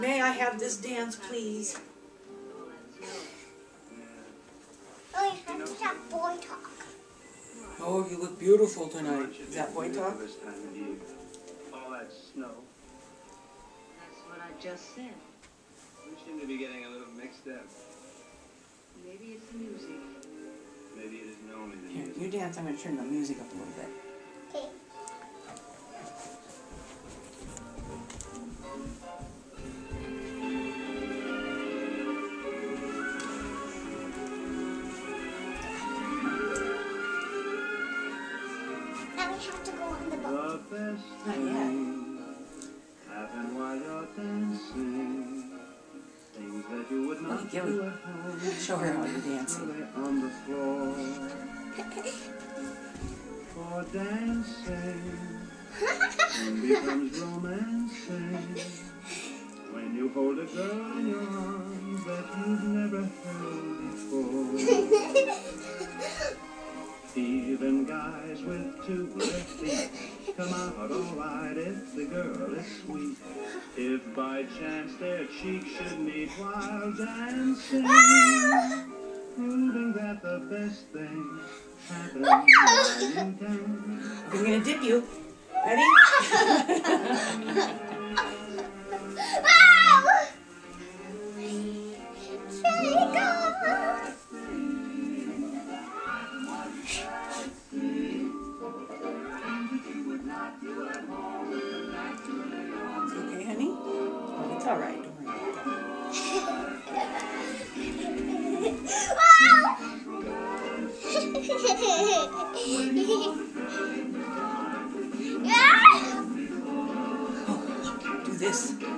May I have this dance, please? Oh, you have to have boy talk. Oh, you look beautiful tonight. Is that boy talk? This time of year. All that snow. That's what I just said. We seem to be getting a little mixed up. Maybe it's the music. Maybe it isn't only Here, you dance. I'm going to turn the music up a little bit. Best things happen while you're dancing. Things that you would not do at home. Show her how you're dancing. On the floor for dancing becomes romancing when you hold a girl in your arms that you've never held before. Even guys with two left feet come out alright if the girl is sweet. If by chance their cheeks should meet while dancing, proving that the best thing happens while you dance. I'm going to dip you. Ready? this. Here,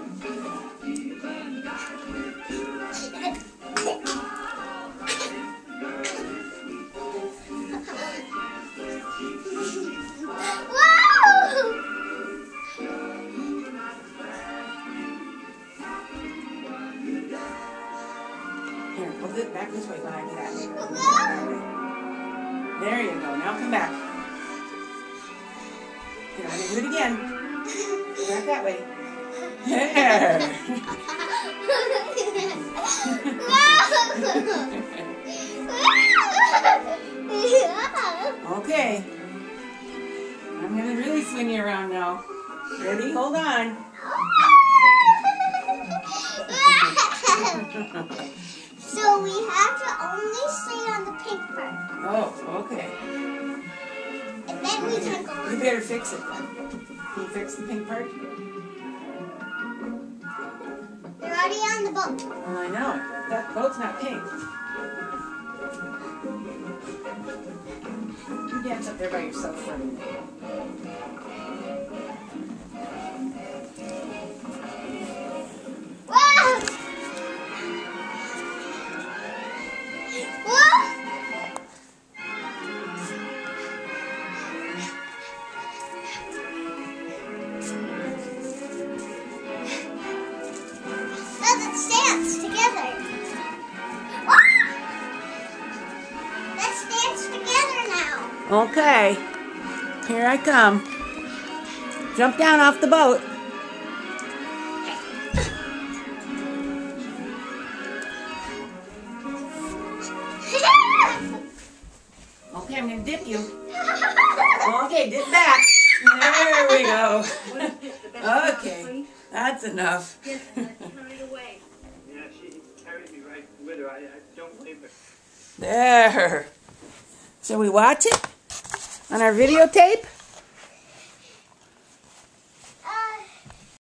go this, back this way when I. That way. There you go. Now come back. Here, I'm going to do it again. Back that way. Okay. I'm going to really swing you around now. Ready? Hold on. so we have to only stay on the pink part, Oh, okay. and then we can go. You better fix it then. Can you fix the pink part? They're on the boat. I know. That boat's not pink. You dance up there by yourself for a minute. Okay. Here I come. Jump down off the boat. Okay, I'm to dip you. Okay, dip back. There we go. Okay, that's enough. There. Shall we watch it on our videotape?